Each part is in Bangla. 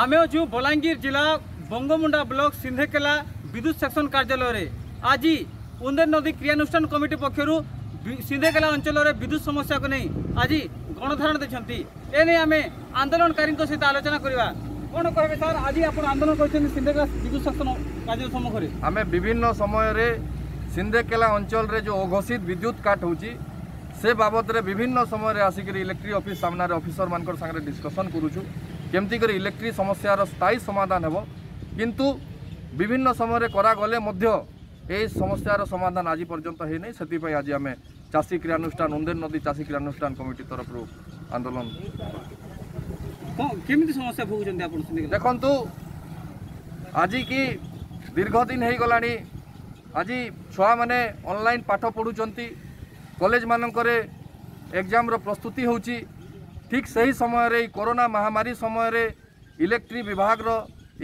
ଆମେ ଅଛୁ ବଲାଙ୍ଗୀର ଜିଲ୍ଲା ବଙ୍ଗମୁଣ୍ଡା ବ୍ଲକ ସିନ୍ଧେକେଲା ବିଦ୍ୟୁତ୍ ସେକ୍ସନ କାର୍ଯ୍ୟାଳୟରେ ଆଜି ଉନ୍ଦେନ ନଦୀ କ୍ରିୟାନୁଷ୍ଠାନ କମିଟି ପକ୍ଷରୁ ସିନ୍ଧେକେଲା ଅଞ୍ଚଳରେ ବିଦ୍ୟୁତ୍ ସମସ୍ୟାକୁ ନେଇ ଆଜି ଗଣଧାରଣା ଦେଇଛନ୍ତି ଏ ନେଇ ଆମେ ଆନ୍ଦୋଳନକାରୀଙ୍କ ସହିତ ଆଲୋଚନା କରିବା କ'ଣ କହିବେ ସାର୍ ଆଜି ଆପଣ ଆନ୍ଦୋଳନ କରିଛନ୍ତି ସିନ୍ଧେକେଲା ବିଦ୍ୟୁତ୍ ସେକ୍ସନ କାର୍ଯ୍ୟ ସମ୍ମୁଖରେ ଆମେ ବିଭିନ୍ନ ସମୟରେ ସିନ୍ଧେକେଲା ଅଞ୍ଚଳରେ ଯେଉଁ ଅଘୋଷିତ ବିଦ୍ୟୁତ୍ କାଟ୍ ହେଉଛି ସେ ବାବଦରେ ବିଭିନ୍ନ ସମୟରେ ଆସିକରି ଇଲେକ୍ଟ୍ରି ଅଫିସ୍ ସାମ୍ନାରେ ଅଫିସରମାନଙ୍କର ସାଙ୍ଗରେ ଡିସ୍କସନ୍ କରୁଛୁ কেমতি করে ইলেকট্রি সমস্যার স্থায়ী সমাধান হব কিন্তু বিভিন্ন সময় করাগলে মধ্য এই সমস্যার সমাধান আজ পর্যন্ত হয়ে নাই সেপাই আজ আমি চাষী ক্রিয়ানুষ্ঠান উন্দেন নদী চাষী ক্রিয়ানুষ্ঠান কমিটি তরফ আন্দোলন কেমি সমস্যা ভোগুন দেখুন আজ কি দীর্ঘদিন হয়ে গলা আজ ছুয়া মানে অনলাইন পাঠ পড়ুঁচ কলেজ মানকরে এক্সাম্র প্রস্তুতি হচ্ছে ঠিক ସେହି ସମୟରେ ଏଇ କରୋନା ମହାମାରୀ ସମୟରେ ଇଲେକ୍ଟ୍ରି ବିଭାଗର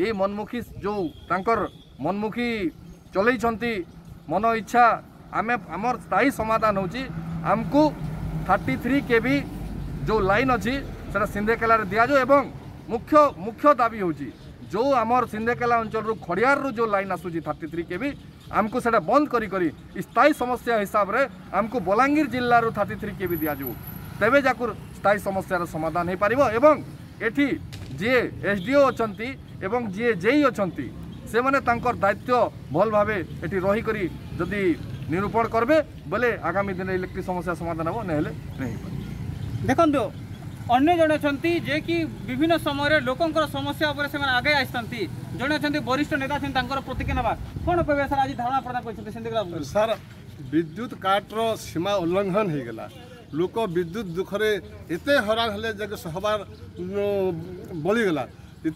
ଏଇ ମନମୁଖୀ ଯେଉଁ ତାଙ୍କର ମନମୁଖୀ ଚଲେଇଛନ୍ତି ମନ ଇଚ୍ଛା ଆମେ ଆମର ସ୍ଥାୟୀ ସମାଧାନ ହେଉଛି ଆମକୁ থার্টি থ্রি কেবি যে লাইন অছি সেটা সিন্ধেকেলার দিয়াযাও এবং মুখ্য মুখ্য দাবি হচ্ছে যে আমার সিন্ধেকেলা অঞ্চল খড়িয়ার যে লাইন আসুচি থার্টি থ্রি কেবি আমি সেটা বন্ধ করি স্থায়ী সমস্যা হিসাবে আমি বলাঙ্গীর জেলার থার্টি থ্রি কেবি দিয়াযাও ତେବେ ଯାକୁ ସ୍ଥାୟୀ ସମସ୍ୟାର ସମାଧାନ ହୋଇପାରିବ ଏବଂ ଏଠି ଯିଏ ଏସ୍ଡିଓ ଅଛନ୍ତି ଏବଂ ଯିଏ ଜେଇ ଅଛନ୍ତି ସେମାନେ ତାଙ୍କର ଦାୟିତ୍ୱ ଭଲ ଭାବେ ଏଠି ରହିକରି ଯଦି ନିରୂପଣ କରିବେ ବୋଲେ ଆଗାମୀ ଦିନେ ଇଲେକ୍ଟ୍ରି ସମସ୍ୟା ସମାଧାନ ହେବ ନହେଲେ ନାହିଁ ଦେଖନ୍ତୁ ଅନ୍ୟ ଜଣେ ଅଛନ୍ତି ଯିଏକି ବିଭିନ୍ନ ସମୟରେ ଲୋକଙ୍କର ସମସ୍ୟା ଉପରେ ସେମାନେ ଆଗେଇ ଆସିଛନ୍ତି ଜଣେ ଅଛନ୍ତି ବରିଷ୍ଠ ନେତା ଅଛନ୍ତି ତାଙ୍କର ପ୍ରତିକ୍ରିୟା ନେବା କ'ଣ କହିବେ ସାର୍ ଆଜି ଧାରଣା ପ୍ରଦାନ କରିଛନ୍ତି ସେମିତି ସାର୍ ବିଦ୍ୟୁତ କାଟର ସୀମା ଉଲ୍ଲଂଘନ ହୋଇଗଲା ଲୋକ ବିଦ୍ୟୁତ୍ ଦୁଃଖରେ ଏତେ ହଇରାଣ ହେଲେ ଯେ ସହବାର ବଳିଗଲା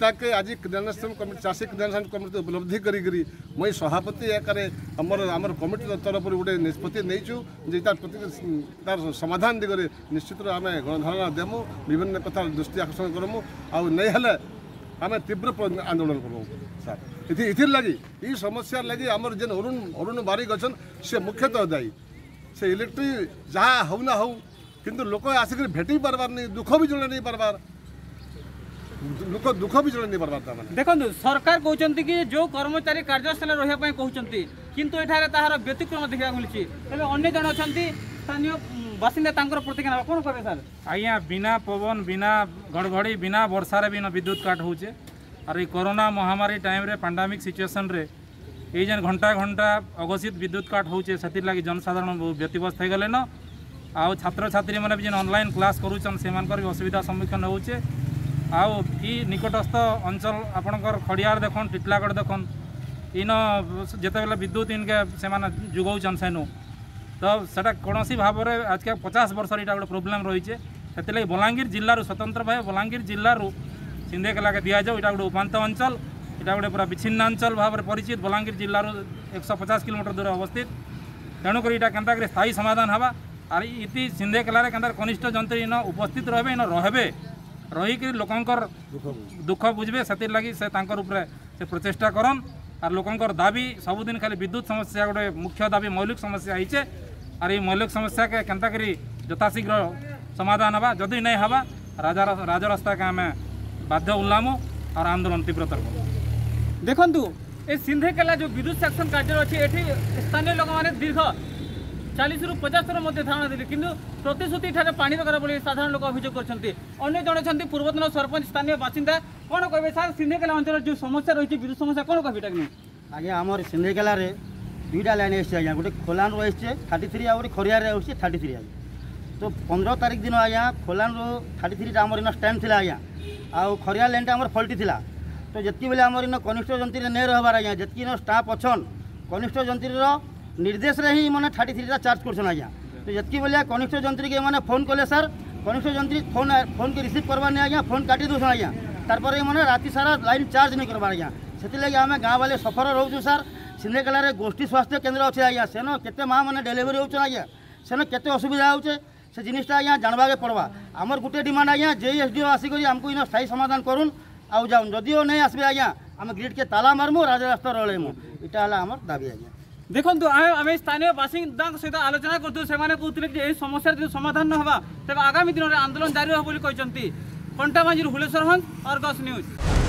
ତାକେ ଆଜି କ୍ରିୟାନୁଷ୍ଠାନ କମିଟି ଚାଷୀ କ୍ରିୟାନୁଷ୍ଠାନ କମିଟି ଉପଲବ୍ଧି କରିକିରି ମୁଇଁ ସଭାପତି ଏକାରେ ଆମର ଆମର କମିଟି ତରଫରୁ ଗୋଟେ ନିଷ୍ପତ୍ତି ନେଇଛୁ ଯେ ତା'ର ପ୍ରତି ତାର ସମାଧାନ ଦିଗରେ ନିଶ୍ଚିତ ଆମେ ଗଣଧାରଣା ଦେମୁ ବିଭିନ୍ନ କଥା ଦୃଷ୍ଟି ଆକର୍ଷଣ କରମୁ ଆଉ ନେଇ ହେଲେ ଆମେ ତୀବ୍ର ଆନ୍ଦୋଳନ କରୁ ସାର୍ ଏଥିର୍ ଲାଗି ଏଇ ସମସ୍ୟାର ଲାଗି ଆମର ଯେନ୍ ଅରୁଣ ଅରୁଣ ବାରିକ ଅଛନ୍ ସେ ମୁଖ୍ୟତଃ ଦାୟୀ সে ইলেকট্রি যা হও না হও কিন্তু লোক আসিকি ভেটি পারবার নি দুঃখ বি জনাই নেই পারবার লোক দুঃখ বি জনাই নেই পারবার তার দেখুন সরকার কৌঁচ কি যে কর্মচারী কার্যস্থলে রহবা কৌঁচ কিন্তু এখানে তাহার ব্যতিক্রম দেখা মিলছে তবে অন্য জন অনেক স্থানীয় বাসিন্দা তাঁর প্রতিজ্ঞা নেওয়া কোণ করবে স্যার আজ্ঞা বিনা পবন বিনা গড়গড়ি বিনা বর্ষার বিনা বিদ্যুৎ কাট হচ্ছে আর এই করোনা মহামারী টাইমে পান্ডামিক সিচুয়েসন রে এই যেন ঘণ্টা ঘণ্টা অঘোষিত বিদ্যুৎ কাট হচ্ছে সেতির লাগে জনসাধারণ ব্যতিব্যস্ত হয়ে গেলেন আও ছাত্রছাত্রী মানে যে অনলাইন ক্লাস করুছন সেমানকর বি অসুবিধা সম্মুখীন হচ্ছে আও ই নিকটস্থ অঞ্চল আপনার খড়িয়ার দেখুন টিটলাগড় দেখুন ইন যেতবেলে বিদ্যুৎ ইনকে সেমানে যোগাউছন সেনু তো সেটা কোণী ভাবে আজকে পচাশ বর্ষর এটা গোটে প্রোবলেম রয়েছে সেতলাগি বলাঙ্গীর জেলার স্বতন্ত্র ভাবে বলাঙ্গীর জেলার সিন্ধেকে লাগে দিয়া যাও এটা গোটে উপান্ত অঞ্চল এটা গোটে পুরা বিচ্ছিন্নাঞ্চল ভাবে পরিচিত বলাঙ্গীর জেলার একশো পচাশ কিলোমিটর দূরে অবস্থিত তেণুকরি এটা কেন্তাকি স্থায়ী সমাধান হওয়া আর ইতি সিন্ধে খেলার কেন্দ্র কনিষ্ঠ যন্ত্রী ইন উপস্থিত রহবে ইন রহবে রহিকি লোকঙ্কর দুঃখ বুঝবে সেতির লাগি সে তাঁকর উপরে সে প্রচেষ্টা করন আর লোকঙ্কর দাবি সবুদিন খালি বিদ্যুৎ সমস্যা গোটে মুখ্য দাবি মৌলিক সমস্যা হয়েছে আর এই মৌলিক সমস্যাকে কেন্তাকি যথাশীঘ্র সমাধান হওয়া যদি নাই হওয়া রাজা রাজরাস্তাকে আমি বাধ্য উল্লামু আর আন্দোলন তীব্রতর করবো ଦେଖନ୍ତୁ ଏ ସିନ୍ଧେକେଲା ଯେଉଁ ବିଦ୍ୟୁତ ସେକ୍ସନ କାର୍ଯ୍ୟ ଅଛି ଏଠି ସ୍ଥାନୀୟ ଲୋକମାନେ ଦୀର୍ଘ ଚାଳିଶରୁ ପଚାଶ ଥର ମଧ୍ୟ ଧାରଣା ଦେଲେ କିନ୍ତୁ ପ୍ରତିଶ୍ରୁତିଠାରେ ପାଣି ଦରକାର ବୋଲି ସାଧାରଣ ଲୋକ ଅଭିଯୋଗ କରିଛନ୍ତି ଅନ୍ୟ ଜଣେ ଅଛନ୍ତି ପୂର୍ବତନ ସରପଞ୍ଚ ସ୍ଥାନୀୟ ବାସିନ୍ଦା କ'ଣ କହିବେ ସାର୍ ସିନ୍ଧେକେଲା ଅଞ୍ଚଳର ଯେଉଁ ସମସ୍ୟା ରହିଛି ବିଦ୍ୟୁତ ସମସ୍ୟା କ'ଣ କହିବେ ଏଇଟା କି ଆଜ୍ଞା ଆମର ସିନ୍ଧେକେଲାରେ ଦୁଇଟା ଲାଇନ୍ ଆସିଛି ଆଜ୍ଞା ଗୋଟେ ଖୋଲାନରୁ ଆସିଛେ ଥାର୍ଟି ଥ୍ରୀ ଆଉ ଗୋଟେ ଖରିଆରେ ଆସୁଛି ଥାର୍ଟି ଥ୍ରୀ ଆଜ୍ଞା ତ ପନ୍ଦର ତାରିଖ ଦିନ ଆଜ୍ଞା ଖୋଲାନରୁ ଥାର୍ଟି ଥ୍ରୀଟା ଆମର ଏଇନା ଷ୍ଟାଣ୍ଡ ଥିଲା ଆଜ୍ଞା ଆଉ ଖରିଆ ଲାଇନ୍ଟା ଆମର ଫଲ୍ଟି ଥିଲା তো যেতকি বেলে আমার ইন কনিষ্ঠ যন্ত্রীরে নে রহবার আজ্ঞা যেতকি ইন স্টাফ অছন কনিষ্ঠ যন্ত্রীর নির্দেশে হি মানে থার্টি থ্রিটা চার্জ করছেন আজ্ঞা তো যেতকি বেলে কনিষ্ঠ যন্ত্রীকে মানে ফোন কলে স্যার কনিষ্ঠ যন্ত্রী ফোন ফোনকে রিসিভ করবার নিয়ে আজ্ঞা ফোন কাটি দেছেন আজ্ঞা তারপরে মানে রাতে সারা লাইন চার্জ নেই করবার আজ্ঞা ସେଥିଲାଗି ଆମେ ଗାଁ ବାଲି ସଫର ରହୁଛୁ ସାର୍ ସିନ୍ଦେକଳାରେ ଗୋଷ୍ଠୀ ସ୍ୱାସ୍ଥ୍ୟ କେନ୍ଦ୍ର ଅଛି ଆଜ୍ଞା ସେନ କେତେ ମାଆମାନେ ଡେଲିଭରି ହେଉଛନ୍ ଆଜ୍ଞା ସେନ କେତେ ଅସୁବିଧା ହେଉଛେ ସେ ଜିନିଷଟା ଆଜ୍ଞା ଜାଣବାକେ ପଡ଼ବା ଆମର ଗୋଟେ ଡିମାଣ୍ଡ ଆଜ୍ଞା ଜେଇ ଏସ୍ ଡି ଓ ଆସିକରି ଆମକୁ ଇନ ସ୍ଥାୟୀ ସମାଧାନ କରୁନ୍ ଆଉ ଯାଉନ୍ ଯଦିଓ ନାଇଁ ଆସିବେ ଆଜ୍ଞା ଆମେ ଗ୍ରିଡ଼୍କେ ତାଲା ମାରମୁ ରାଜରାସ୍ତା ରଳେଇମୁ ଇଟା ହେଲା ଆମର ଦାବି ଆଜ୍ଞା ଦେଖନ୍ତୁ ଆମେ ଆମେ ସ୍ଥାନୀୟ ବାସିନ୍ଦାଙ୍କ ସହିତ ଆଲୋଚନା କରୁଛୁ ସେମାନେ କହୁଥିଲେ ଯେ ଏହି ସମସ୍ୟାର ଯଦି ସମାଧାନ ନ ହେବା ତେବେ ଆଗାମୀ ଦିନରେ ଆନ୍ଦୋଳନ ଜାରି ରହିବ ବୋଲି କହିଛନ୍ତି କଣ୍ଟାବାଞ୍ଜିରୁ ହୁଲେଶ୍ୱର ହଂସ ଅର୍ଗସ୍ ନ୍ୟୁଜ୍